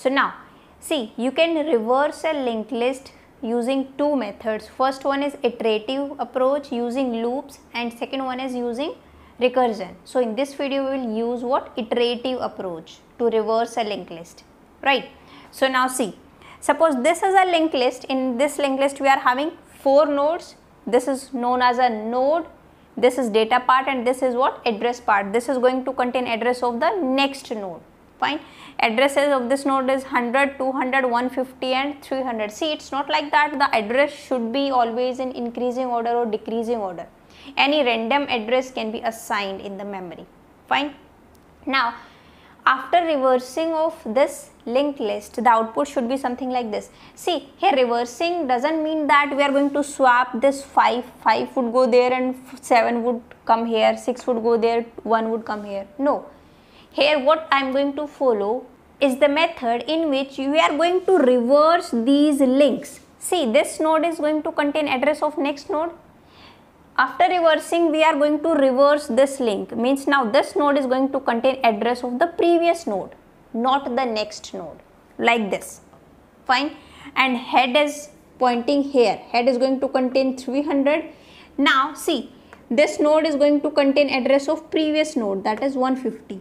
So now see you can reverse a linked list using two methods. First one is iterative approach using loops and second one is using recursion. So in this video we will use what? Iterative approach to reverse a linked list right. So now see suppose this is a linked list. In this linked list we are having four nodes. This is known as a node. This is data part and this is what? Address part. This is going to contain address of the next node fine. Addresses of this node is 100 200 150 and 300 see it's not like that. The address should be always in increasing order or decreasing order. Any random address can be assigned in the memory. Fine. Now after reversing of this linked list the output should be something like this. See here reversing doesn't mean that we are going to swap this 5 5 would go there and 7 would come here 6 would go there 1 would come here. No here what I am going to follow is the method in which we are going to reverse these links. See this node is going to contain address of next node. After reversing we are going to reverse this link. Means now this node is going to contain address of the previous node not the next node. Like this. Fine. And head is pointing here. Head is going to contain 300 now see this node is going to contain address of previous node. That is 150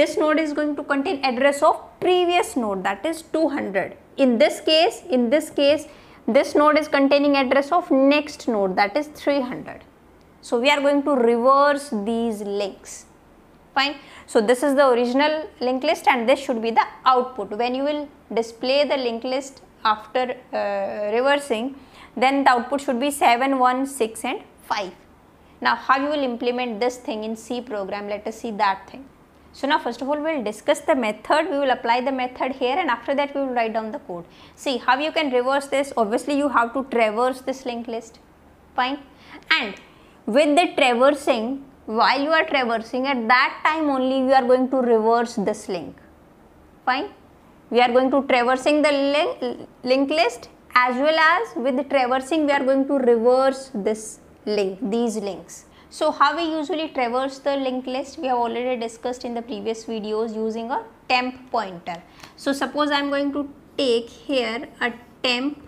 this node is going to contain address of previous node that is 200 in this case in this case this node is containing address of next node that is 300 so we are going to reverse these links. Fine. So this is the original linked list and this should be the output. When you will display the linked list after uh, reversing then the output should be 7 1 6 and 5 now how you will implement this thing in c program? Let us see that thing so now first of all we will discuss the method, we will apply the method here and after that we will write down the code. See how you can reverse this, obviously you have to traverse this linked list, fine. And with the traversing, while you are traversing at that time only you are going to reverse this link, fine. We are going to traversing the link, linked list as well as with the traversing we are going to reverse this link, these links. So how we usually traverse the linked list we have already discussed in the previous videos using a temp pointer. So suppose I am going to take here a temp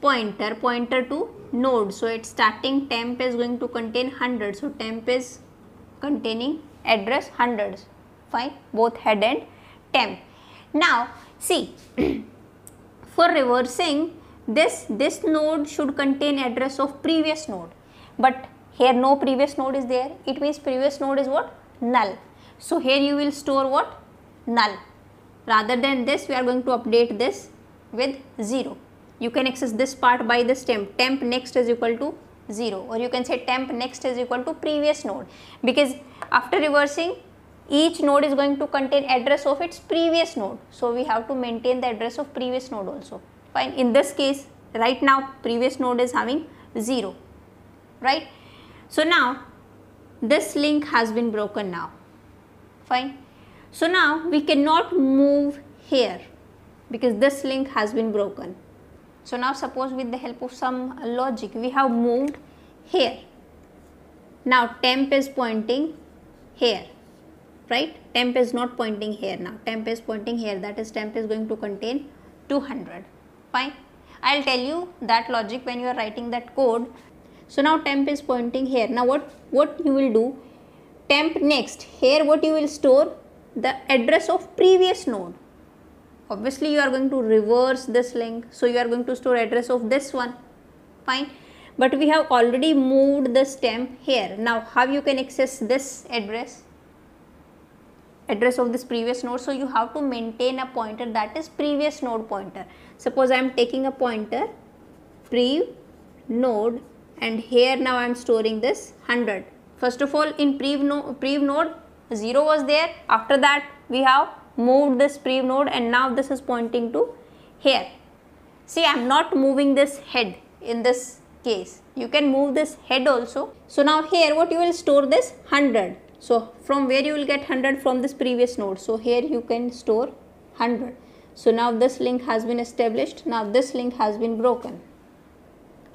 pointer pointer to node. So its starting temp is going to contain 100. So temp is containing address 100. fine both head and temp. Now see for reversing this this node should contain address of previous node but here no previous node is there. It means previous node is what? Null. So here you will store what? Null. Rather than this we are going to update this with 0 you can access this part by this temp. Temp next is equal to 0 or you can say temp next is equal to previous node. Because after reversing each node is going to contain address of its previous node. So we have to maintain the address of previous node also. Fine. In this case right now previous node is having 0 right so now this link has been broken now. Fine. So now we cannot move here because this link has been broken. So now suppose with the help of some logic we have moved here. Now temp is pointing here right? Temp is not pointing here now. Temp is pointing here. That is temp is going to contain 200 fine. I'll tell you that logic when you are writing that code so now temp is pointing here. Now what, what you will do? Temp next. Here what you will store? The address of previous node. Obviously you are going to reverse this link. So you are going to store address of this one. Fine. But we have already moved this temp here. Now how you can access this address? address of this previous node so you have to maintain a pointer that is previous node pointer suppose i am taking a pointer prev node and here now I am storing this 100. First of all in prev, no, prev node 0 was there after that we have moved this prev node and now this is pointing to here. See I am not moving this head in this case you can move this head also. So now here what you will store this 100. So from where you will get 100 from this previous node. So here you can store 100. So now this link has been established. Now this link has been broken.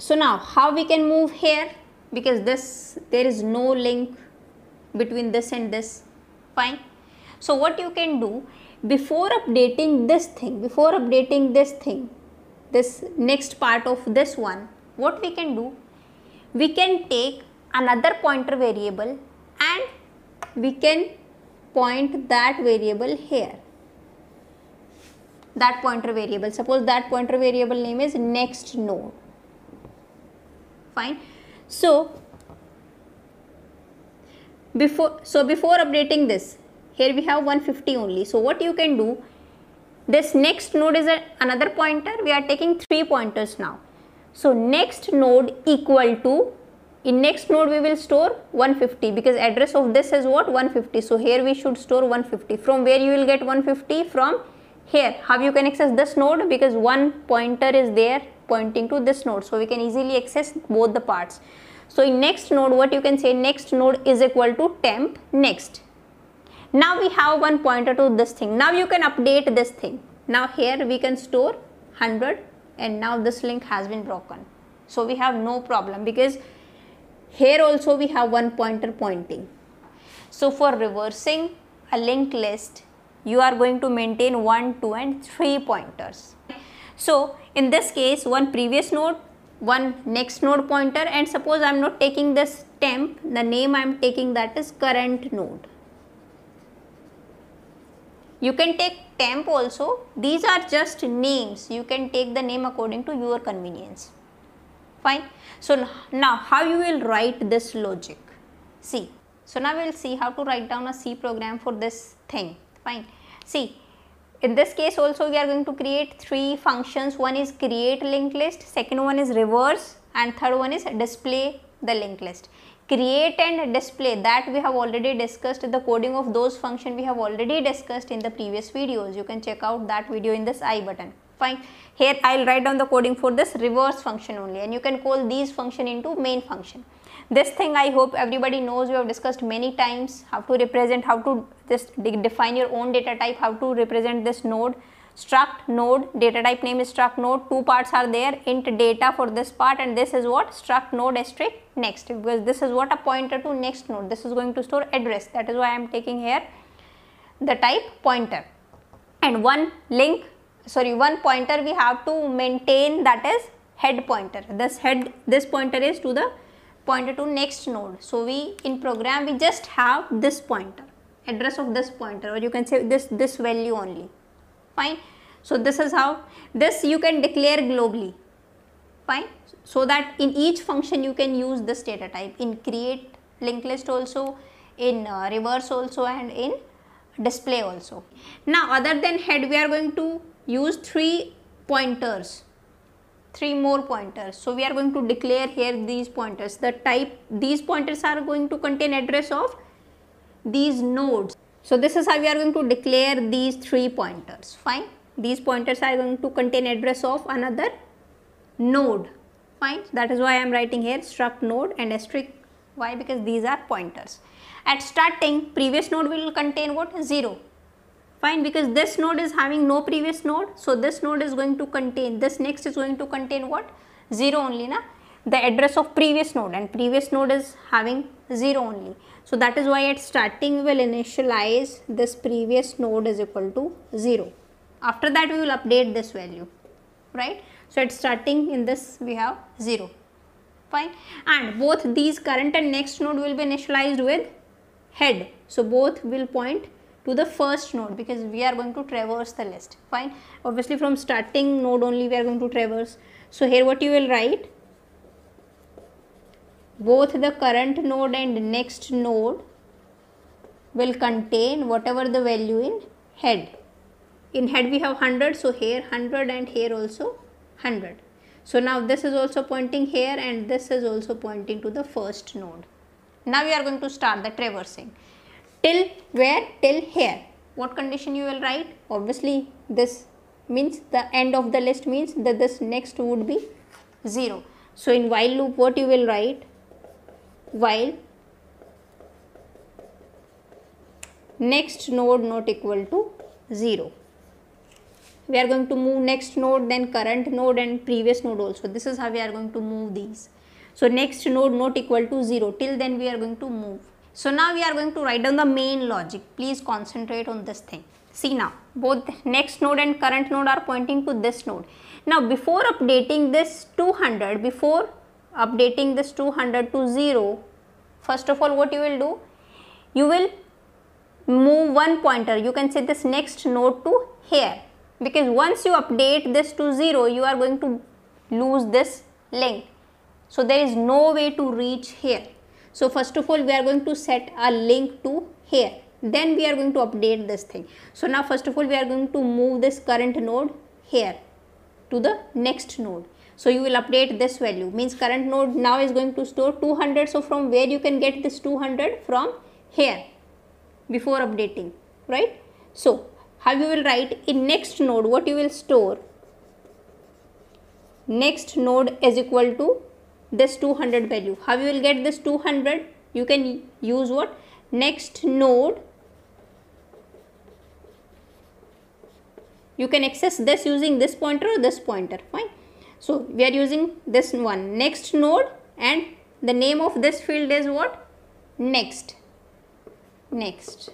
So now how we can move here? Because this there is no link between this and this. Fine. So what you can do before updating this thing before updating this thing this next part of this one what we can do? We can take another pointer variable and we can point that variable here. That pointer variable. Suppose that pointer variable name is next node fine. So before so before updating this here we have 150 only. So what you can do this next node is a, another pointer. We are taking three pointers now. So next node equal to in next node we will store 150 because address of this is what? 150 so here we should store 150 from where you will get 150 from here. How you can access this node? Because one pointer is there pointing to this node so we can easily access both the parts. So in next node what you can say next node is equal to temp next. Now we have one pointer to this thing. Now you can update this thing. Now here we can store 100 and now this link has been broken. So we have no problem because here also we have one pointer pointing. So for reversing a linked list, you are going to maintain 1, 2 and 3 pointers. So in this case, one previous node, one next node pointer and suppose I am not taking this temp, the name I am taking that is current node. You can take temp also, these are just names, you can take the name according to your convenience fine. So now how you will write this logic? See, so now we will see how to write down a C program for this thing, fine. See, in this case also we are going to create three functions, one is create linked list, second one is reverse and third one is display the linked list. Create and display that we have already discussed the coding of those function we have already discussed in the previous videos. You can check out that video in this I button fine here I will write down the coding for this reverse function only and you can call these function into main function. This thing I hope everybody knows we have discussed many times how to represent how to just define your own data type how to represent this node. Struct node data type name is struct node. Two parts are there int data for this part and this is what? Struct node asterisk next because this is what a pointer to next node. This is going to store address. That is why I am taking here the type pointer. And one link sorry one pointer we have to maintain that is head pointer. This head this pointer is to the pointer to next node. So we in program we just have this pointer address of this pointer or you can say this this value only. Fine? So this is how this you can declare globally. Fine? So that in each function you can use this data type. In create linked list also in uh, reverse also and in display also. Now other than head we are going to use three pointers three more pointers. So we are going to declare here these pointers. The type these pointers are going to contain address of these nodes. So this is how we are going to declare these three pointers. Fine. These pointers are going to contain address of another node. Fine. That is why i am writing here struct node and asterisk. Why? Because these are pointers. At starting previous node will contain what? 0 fine because this node is having no previous node. So this node is going to contain this next is going to contain what? 0 only na? The address of previous node and previous node is having 0 only. So that is why at starting we will initialize this previous node is equal to 0 after that we will update this value right? So at starting in this we have 0 fine. And both these current and next node will be initialized with head. So both will point to the first node because we are going to traverse the list. Fine. Obviously from starting node only we are going to traverse. So here what you will write? Both the current node and next node will contain whatever the value in head. In head we have 100 so here 100 and here also 100 so now this is also pointing here and this is also pointing to the first node. Now we are going to start the traversing till where? Till here. What condition you will write? Obviously this means the end of the list means that this next would be 0 so in while loop what you will write? While next node not equal to 0 we are going to move next node then current node and previous node also. This is how we are going to move these. So next node not equal to 0 till then we are going to move so now we are going to write down the main logic. Please concentrate on this thing. see now both next node and current node are pointing to this node. Now before updating this 200 before updating this 200 to 0 first of all what you will do? You will move one pointer. You can say this next node to here. Because once you update this to 0 you are going to lose this link so there is no way to reach here so first of all we are going to set a link to here. Then we are going to update this thing. So now first of all we are going to move this current node here to the next node. So you will update this value. Means current node now is going to store 200 so from where you can get this 200 from here before updating right? So how you will write in next node? What you will store? Next node is equal to this 200 value how you will get this 200 you can use what next node you can access this using this pointer or this pointer fine so we are using this one next node and the name of this field is what? Next. Next.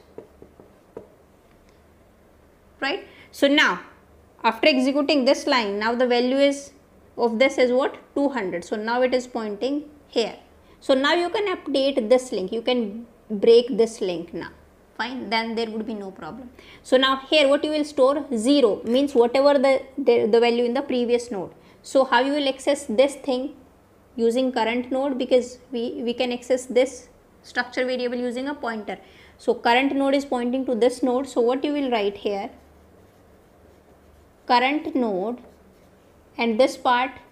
Right. So now after executing this line now the value is of this is what? 200 so now it is pointing here. So now you can update this link. You can break this link now. Fine. Then there would be no problem. So now here what you will store? 0 means whatever the, the, the value in the previous node. So how you will access this thing? Using current node because we, we can access this structure variable using a pointer. So current node is pointing to this node. So what you will write here? Current node and this part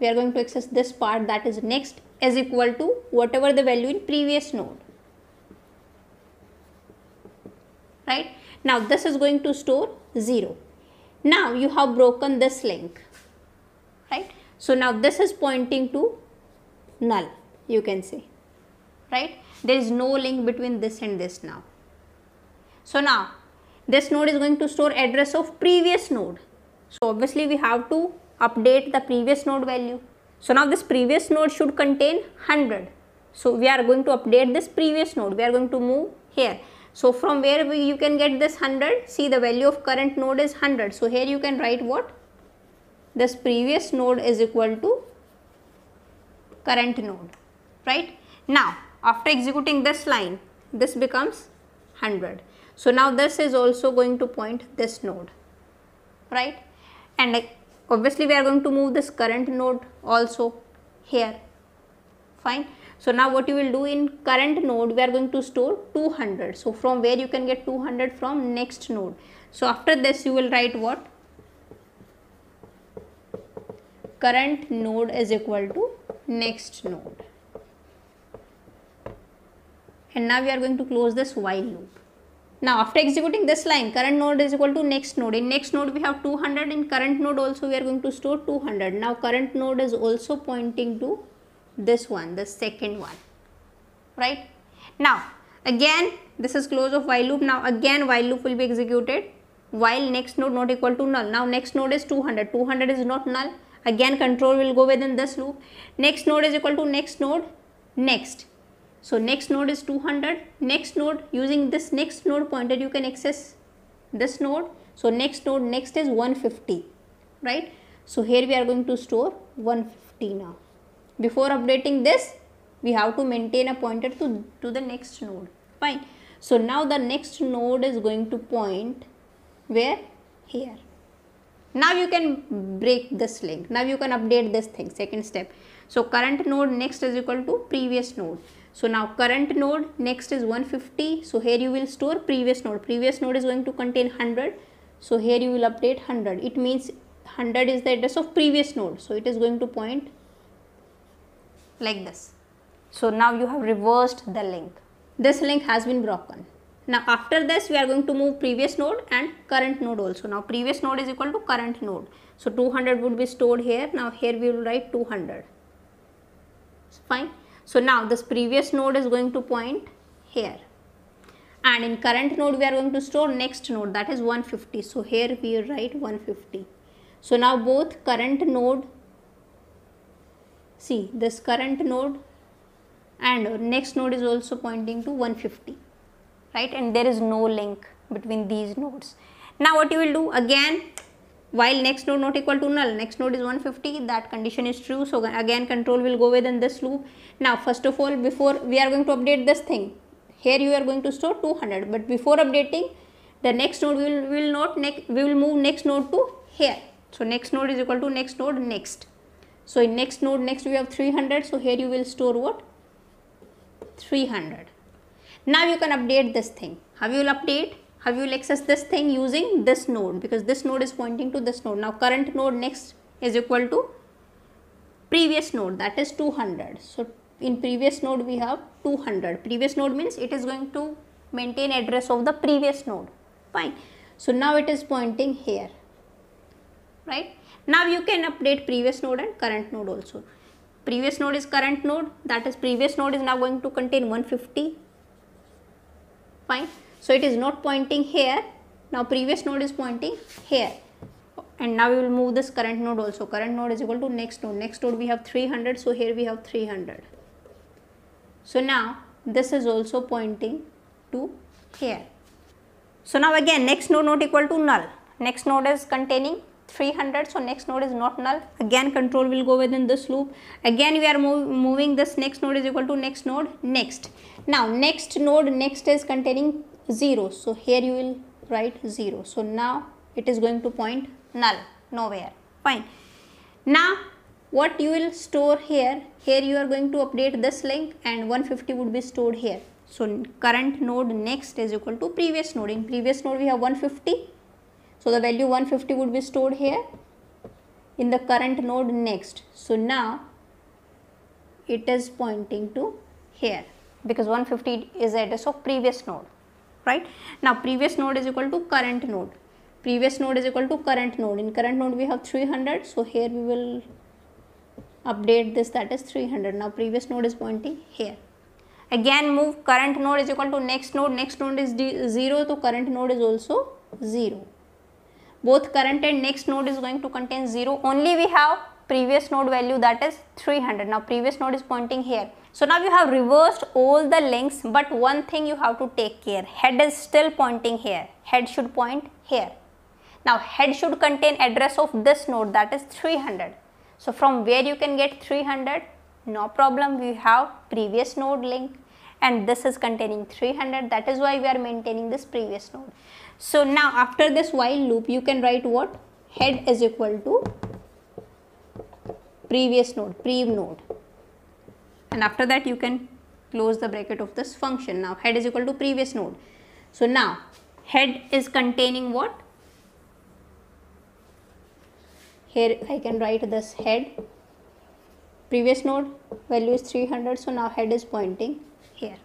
we are going to access this part that is next is equal to whatever the value in previous node right now this is going to store 0 now you have broken this link right. So now this is pointing to null you can say right there is no link between this and this now. So now this node is going to store address of previous node. So obviously we have to update the previous node value. So now this previous node should contain 100. So we are going to update this previous node. We are going to move here. So from where we, you can get this 100, see the value of current node is 100. So here you can write what? this previous node is equal to current node right now after executing this line this becomes 100 so now this is also going to point this node right and obviously we are going to move this current node also here. Fine. So now what you will do in current node we are going to store 200 so from where you can get 200 from next node. So after this you will write what? Current node is equal to next node. And now we are going to close this while loop now after executing this line current node is equal to next node. In next node we have 200 in current node also we are going to store 200 now current node is also pointing to this one the second one. Right? Now again this is close of while loop. Now again while loop will be executed while next node not equal to null. Now next node is 200 200 is not null. Again control will go within this loop. Next node is equal to next node next so next node is 200 next node using this next node pointer you can access this node. So next node next is 150 right? So here we are going to store 150 now. Before updating this we have to maintain a pointer to to the next node. Fine. So now the next node is going to point where? Here. Now you can break this link. Now you can update this thing second step. So current node next is equal to previous node so now current node next is 150 so here you will store previous node previous node is going to contain 100 so here you will update 100 it means 100 is the address of previous node so it is going to point like this so now you have reversed the link this link has been broken now after this we are going to move previous node and current node also. Now previous node is equal to current node. So 200 would be stored here. Now here we will write 200. Fine. So now this previous node is going to point here. And in current node we are going to store next node that is 150. So here we write 150. So now both current node see this current node and next node is also pointing to 150 right and there is no link between these nodes now what you will do again while next node not equal to null next node is 150 that condition is true. So again control will go within this loop. Now first of all before we are going to update this thing here you are going to store 200 but before updating the next node will will not next we will move next node to here. So next node is equal to next node next. So in next node next we have 300 so here you will store what? 300 now you can update this thing. How you will update how you will access this thing using this node? Because this node is pointing to this node. Now current node next is equal to previous node. That is 200 so in previous node we have 200 previous node means it is going to maintain address of the previous node. Fine. So now it is pointing here. Right? Now you can update previous node and current node also. Previous node is current node. That is previous node is now going to contain 150 fine so it is not pointing here. Now previous node is pointing here. And now we will move this current node also. Current node is equal to next node. Next node we have 300. So here we have 300. So now this is also pointing to here. So now again next node not equal to null. Next node is containing 300 so next node is not null again control will go within this loop again we are move, moving this next node is equal to next node next now next node next is containing 0 so here you will write 0 so now it is going to point null. Nowhere. Fine. Now what you will store here here you are going to update this link and 150 would be stored here. So current node next is equal to previous node. In previous node we have 150 so the value 150 would be stored here. In the current node next. So now it is pointing to here. Because 150 is address of previous node right? Now previous node is equal to current node. Previous node is equal to current node. In current node we have 300 so here we will update this. That is 300 now previous node is pointing here. Again move. Current node is equal to next node. Next node is 0 so current node is also 0 both current and next node is going to contain 0 only we have previous node value that is 300 now previous node is pointing here. So now you have reversed all the links but one thing you have to take care. Head is still pointing here. Head should point here. Now head should contain address of this node that is 300. So from where you can get 300 no problem. We have previous node link and this is containing 300 that is why we are maintaining this previous node. So now after this while loop you can write what? Head is equal to previous node prev node and after that you can close the bracket of this function. Now head is equal to previous node. So now head is containing what? Here I can write this head. Previous node value is 300 so now head is pointing here.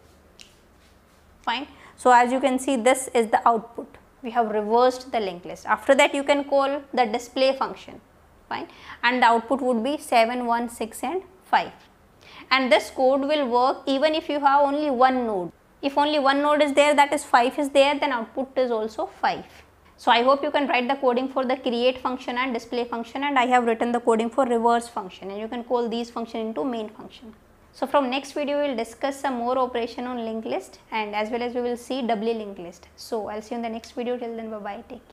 Fine. So as you can see this is the output. We have reversed the linked list. After that you can call the display function. Fine. And the output would be 7, 1, 6 and 5 and this code will work even if you have only one node. If only one node is there that is 5 is there then output is also 5. So I hope you can write the coding for the create function and display function and I have written the coding for reverse function and you can call these function into main function. So from next video we will discuss some more operation on linked list and as well as we will see doubly linked list. So I'll see you in the next video till then bye bye take care.